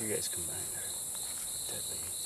You guys combined are deadly.